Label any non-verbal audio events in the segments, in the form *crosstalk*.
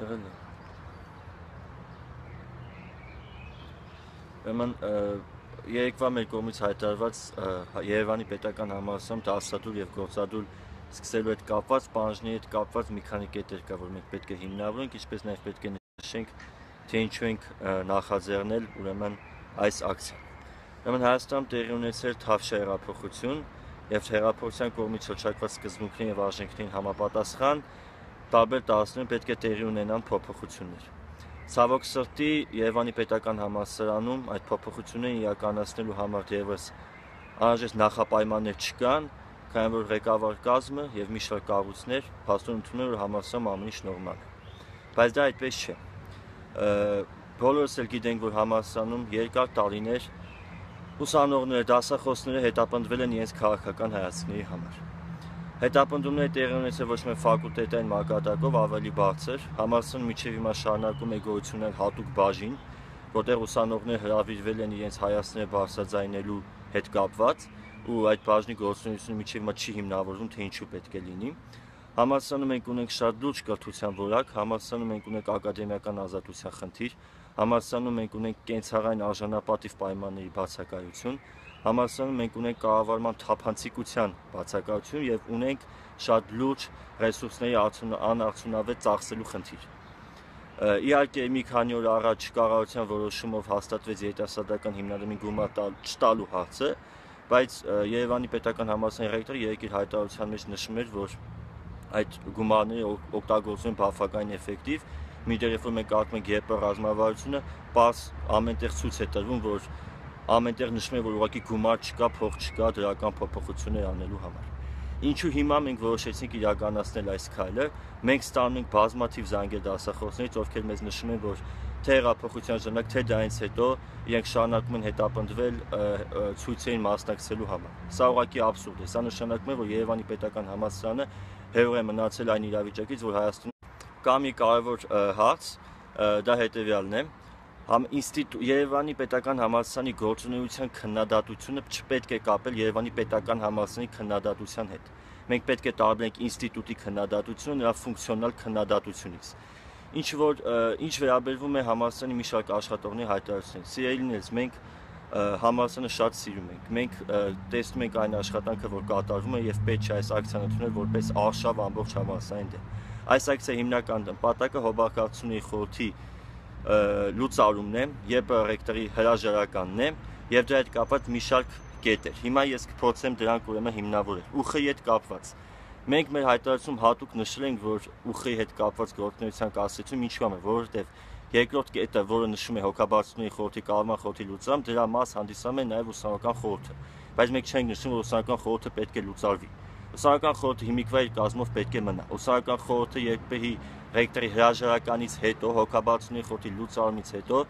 Եղել է։ Ուրեմն երեկվա մեր կողմից հայտարարված Երևանի պետական համալսարանում դասադուլ եւ գործադուլ սկսելու հետ կապված, բանջնի հետ կապված մի քանի կետեր կա, որ մենք պետք է հիմնավորենք, ինչպես նաեւ պետք է նշենք, թե ինչու ենք նախաձեռնել ուրեմն այս ակցիան։ Ուրեմն Հայաստանում տեղի ունեցել Թավշա հեղափոխություն եւ հեղափոխության կողմից հոչակված սկզբունքներին եւ արժեքներին համապատասխան տարբեր տարածքներում պետք է տեղի ունենան փոփոխություններ։ Ցավոք սրտի Երևանի պետական համալսարանում այդ փոփոխությունները իրականացնելու համար դեռևս անհրաժեշտ նախապայմաններ չկան, քանի որ ղեկավար կազմը եւ մի շարք կառույցներ փաստորեն ընդունում որ համալսարանը ամեն ինչ նորմալ է։ Բայց դա այդպես չէ։ Բոլորս էլ գիտենք, որ համալսարանում երկար տարիներ ուսանողները, դասախոսները հետապնդվել են իրենց քաղաքական հայացքների համար Հետապնդումները տեղի ունեցել ոչ միայն ֆակուլտետային մակարդակով ավելի բարձր, համալսարանը միջև հիմա շարունակում է գոյությունել հատուկ բաժին, որտեղ ուսանողները հրավիրվել են իրենց հայացքները բարձրաձայնելու հետ կապված, ու այդ բաժնի գործունեությունը միջև հիմա չի հիմնավորվում, թե ինչու պետք է լինի։ Համալսարանում մենք ունենք շատ լուրջ կրթության որակ, համալսարանում մենք ունենք ակադեմիական ազատության խնդիր, համալսարանում մենք ունենք կենցաղային արժանապատիվ պայմանների բացակայություն, համալսարանում մենք ունենք կառավարման թափանցիկության բացակայություն եւ ունենք շատ լուրջ ռեսուրսների անարդյունավետ ծախսելու խնդիր։ Իհարկե մի քանի օր առաջ կառավարության որոշումով հաստատվեց երիտասարդական հիմնադրամի գումար չտալու հարցը, բայց Երևանի պետական համալսարանի ռեկտորը երկիր հայտարարության մեջ նշում էր, որ այդ գումարները օգտագործում են բավական էֆեկտիվ մի դեր երբ որ մենք կարդում ենք ԵՊ ռազմավարությունը, պարզ ամենտեղ ցույց է տրվում, որ ամենտեղ նշվում է, որ ուղղակի գումար չկա, փող չկա դրական փոփոխություններ անելու համար։ Ինչու հիմա մենք որոշեցինք իրականացնել այս քայլը։ Մենք ստանում ենք բազմաթիվ զանգեր դասախոսներից, ովքեր մեզ նշում են, որ թե հեղափոխության ժամանակ, թե դրանից հետո իրենք շարունակում են հետապնդվել ցույցերին մասնակցելու համար։ Սա ուղղակի աբսուրդ է։ Սա նշանակում է, որ Երևանի պետական համալսարանը հերո է մնացել այն իրավիճակից, որ Հայաստանում կա մի կարևոր հարց, դա հետեւյալն է համ ինստիտուտ Երևանի պետական համալսարանի գործունեության քննադատությունը չպետք է կապել Երևանի պետական համալսարանի քննադատության հետ։ Մենք պետք է տարբերենք ինստիտուտի քննադատությունը նրա ֆունկցիոնալ քննադատությունից։ Ինչ որ ինչ վերաբերվում է համալսարանի մի շարք աշխատողների հայտարարություններին, սիրելիներս, մենք համալսարանը շատ սիրում ենք։ Մենք տեսնում ենք այն աշխատանքը, որ կատարվում է եւ պետք է այս ակցիան ընդունել որպես արշավ ամբողջ համալսարանի դեմ։ Այս ակցիայի հիմնական նպատակը հոբակացությունների խորհրդի լուծարումն է, երբ ռեկտորի հրաժարականն է եւ դրա հետ կապված մի շարք կետեր։ Հիմա ես կփորձեմ դրանք ուրեմն հիմնավորել։ ուխ-ի հետ կապված։ Մենք մեր հայտարարությունում հատուկ նշել ենք, որ ուխ-ի հետ կապված գործունեության կասեցում ինչու է, որովհետեւ երկրորդ կետը, որը նշում է հոգաբարձությունների խորհրդի կառավարման խորհրդի լուծարում, դրա մաս հանդիսանում է նաև ուսանողական խորհուրդը։ Բայց մենք չենք նշում, որ ուսանողական խորհուրդը պետք է լուծարվի։ Ուսանողական խորհուրդը հիմիկվա իր կազմով պետք է մնա։ Ուսանողական խորհուրդը երբեհի ռեկտորի հրաժարականից հետո, հոգաբարձությունների խորհրդի լուծարումից հետո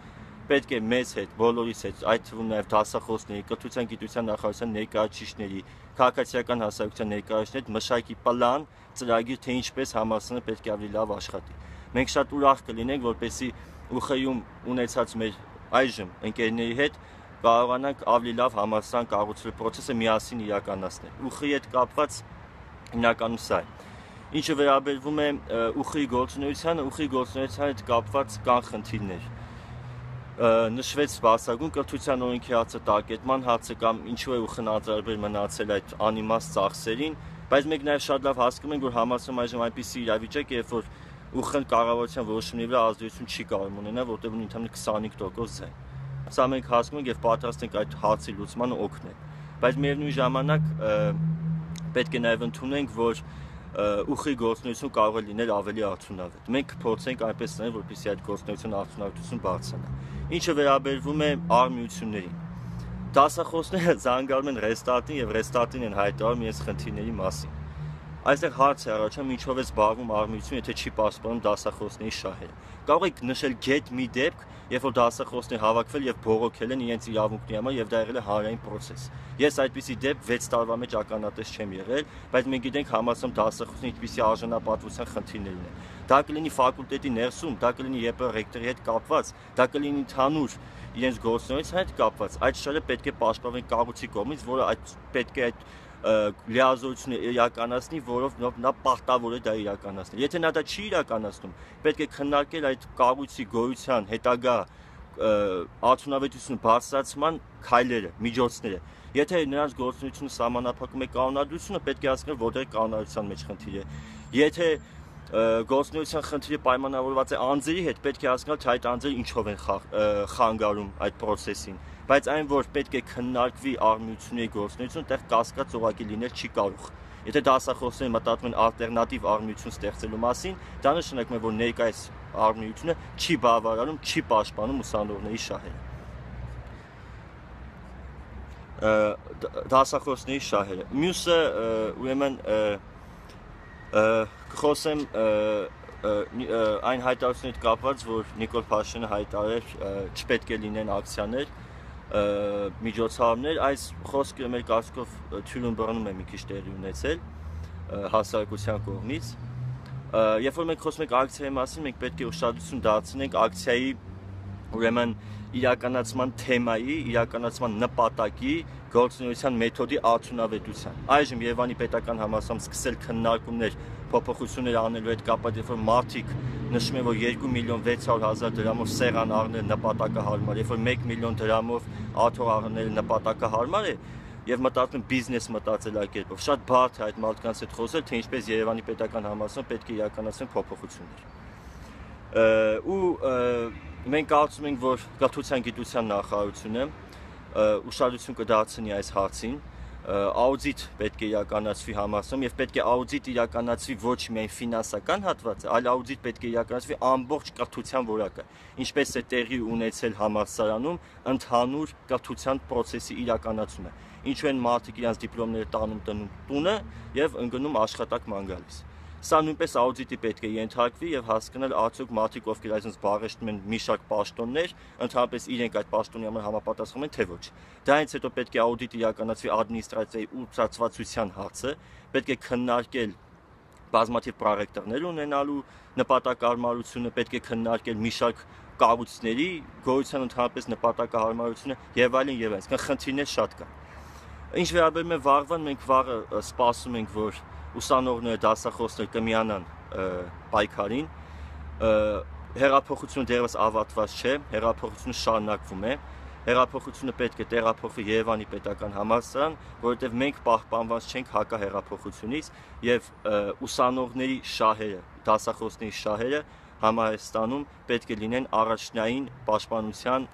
պետք է մեզ հետ, բոլորիս հետ, այդ թվում նաև դասախոսների, կրթության գիտության նախարարության ներկայացուցիչների, քաղաքացիական հասարակության ներկայացուցիչների մշակի պլան, ծրագիր, թե ինչպես համալսարանը պետք է ավելի լավ աշխատի։ Մենք շատ ուրախ կլինենք, որպեսի ՈՒԽ-ում ունեցած մեր այժմ ընկերների հետ կարողանանք ավելի լավ համալսարան կառուցել process-ը միասին իրականացնել։ ՈՒԽ-ի հետ կապված հիմնականում սա է։ Ինչը վերաբերվում է ուխի գործունեությանը, ուխի գործունեության հետ կապված կան խնդիրներ նշվեց բացագույն կրթության օրենքի հացը տակետման հացը կամ ինչու է ուխն արձարբեր մնացել այդ անիմաստ ծախսերին, բայց մենք նաև շատ լավ հասկանում ենք, որ համասում այժմ այնպիսի իրավիճակ է, երբ որ ուխն կառավարության որոշումների վրա ազդեցություն չի կարող ունենալ, որտեղ ունի ընդհանուր 25% ձայն։ Սա մենք հասկանում ենք եւ պատրաստ ենք այդ հարցի լուծմանը օգնել։ Բայց միևնույն ժամանակ պետք է նաև ընդունենք, որ ուխի գործունեություն կարող է լինել ավելի արդյունավետ։ Մենք կփորձենք այնպես անել, որպեսզի այդ գործունեության արդյունավետությունը բարձրանա։ Ինչը վերաբերվում է արմիություններին։ Դասախոսները *laughs* զանգարում են ռեստարտին եւ ռեստարտին են հայտարարում իրենց խնդիրների մասին։ Այստեղ հարց է առաջանում ինչով է զբաղվում արմիությունը, եթե չի պաշտպանում դասախոսների շահերը։ Կարող եք նշել get մի դեպք, երբ որ դասախոսները հավաքվել եւ բողոքել են իրենց իրավունքների համար եւ դա եղել է հանրային process։ Ես այդպիսի դեպք 6 տարվա մեջ ականատես չեմ եղել, բայց մենք գիտենք համասում դասախոսների ինչպիսի արժանապատվության խնդիրներ ունեն։ Դա կլինի ֆակուլտետի ներսում, դա կլինի ԵՊ ռեկտորի հետ կապված, դա կլինի ընդհանուր իրենց գործունեության հետ կապված։ Այդ շահերը պետք է պաշտպանվեն կառույցի կողմից, որը այդ պետք է այդ լիազորությունը իրականացնի, որով նա պարտավոր է դա իրականացնել։ Եթե նա դա չի իրականացնում, պետք է քննարկել այդ կառույցի գոյության հետագա արդյունավետություն բարձրացման քայլերը, միջոցները։ Եթե նրանց գործունեությունը սահմանափակում է կանոնադրությունը, պետք է հասկանալ, որտեղ կանոնադրության մեջ խնդիր է։ Եթե գործնական խնդիրը պայմանավորված է անձերի հետ, պետք է հասկանալ, թե այդ անձերը ինչով են խանգարում այդ process-ին, բայց այն որ պետք է քննարկվի արմիությունների գործնություն, տեղ կասկած ուղակի լինել չի կարող։ Եթե դասախոսները մտածում են ալտերնատիվ արմիություն ստեղծելու մասին, դա նշանակում է, որ ներկայիս արմիությունը չի բավարարում, չի պաշտպանում ուսանողների շահերը դասախոսների շահերը։ Մյուսը ուրեմն կխոսեմ այն հայտարարությունից կապված, որ Նիկոլ Փաշինյանը հայտարարել չպետք է լինեն ակցիաներ, միջոցառումներ, այս խոսքը մեր կարծիքով թյուրն բռնում է մի քիչ տեղի ունեցել հասարակության կողմից։ Երբ որ մենք խոսում ենք ակցիայի մասին, մենք պետք է ուշադրություն դարձնենք ակցիայի ուրեմն իրականացման թեմայի, իրականացման նպատակի, գործունեության մեթոդի արդյունավետության։ Այժմ Երևանի պետական համալսարանում սկսել քննարկումներ փոփոխություններ անելու կապված, երբ որ մարդիկ նշում են, որ 2 միլիոն 600 հազար դրամով սեղան առնել նպատակահարմար, երբ որ 1 միլիոն դրամով աթոռ առնել նպատակահարմար է, եւ մտածում բիզնես մտածելակերպով։ Շատ բարդ է այդ մարդկանց հետ խոսել, թե ինչպես Երևանի պետական համալսարանում պետք է իրականացվեն փոփոխություններ։ ու մենք կարծում ենք, որ կրթության գիտության նախարարությունը ուշադրություն կդարձնի այս հարցին աուդիտ պետք է իրականացվի համասում եւ պետք է աուդիտ իրականացվի ոչ միայն ֆինանսական հատվածը, այլ աուդիտ պետք է իրականացվի ամբողջ կրթության որակը, ինչպես է տեղի ունեցել համալսարանում ընդհանուր կրթության process-ի իրականացումը։ Ինչու են մարդիկ իրենց դիպլոմները տանում տնում տունը եւ ընկնում աշխատակ ման գալիս։ Սա նույնպես աուդիտի պետք է ենթարկվի եւ հասկանալ արդյոք մարդիկ ովքեր այսպես բարեշտում են մի շարք պաշտոններ, ընդհանրապես իրենք այդ պաշտոնի համար համապատասխանում են թե ոչ։ Դրանից հետո պետք է աուդիտ իրականացվի ադմինիստրացիայի ուրցացվածության հարցը, պետք է քննարկել բազմաթիվ պրոյեկտներ ունենալու նպատակարարությունը, պետք է քննարկել մի շարք կառույցների գոյության ընդհանրապես նպատակահարմարությունը եւ այլն եւ այլն։ Այսինքն խնդիրներ շատ կան։ Ինչ վերաբերում է վաղվան, մենք վաղը սպասում ենք, որ ուսանողները, դասախոսները կմիանան պայքարին։ Հերափոխությունը դեռևս ավարտված չէ, հերափոխությունը շարունակվում է։ Հերափոխությունը պետք է տեղափոխվի Երևանի պետական համալսարան, որովհետև մենք պահպանված չենք հակահերափոխությունից եւ ուսանողների շահերը, դասախոսների շահերը համահայստանում պետք է լինեն առաջնային պաշտպանության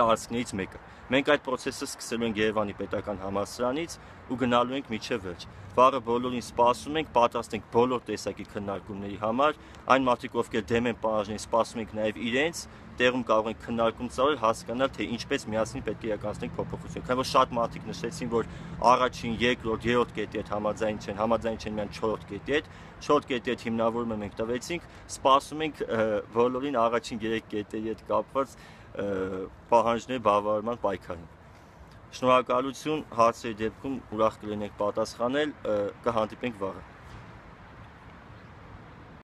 տարածքներից մեկը։ Մենք այդ process-ը սկսելու ենք Երևանի պետական համալսարանից ու գնալու ենք միջև վերջ։ Վաղը բոլորին սպասում ենք, պատրաստ ենք բոլոր տեսակի քննարկումների համար։ Այն մարդիկ, ովքեր դեմ են պահանջներին, սպասում ենք նաև իրենց, տեղում կարող ենք քննարկում ծավալ հասկանալ, թե ինչպես միասին պետք է իրականացնենք փոփոխություն։ Քանի որ շատ մարդիկ նշեցին, որ առաջին, երկրորդ, երրորդ կետի հետ համաձայն չեն, համաձայն չեն միայն 4-րդ կետի հետ, 4 կետի հետ հիմնավորումը մենք տվեցինք, սպասում ենք բոլորին առաջին 3 կետերի հետ կապված պահանջների բավարարման պայքարին։ Շնորհակալություն հարցերի դեպքում ուրախ կլինենք պատասխանել, կհանդիպենք վաղը։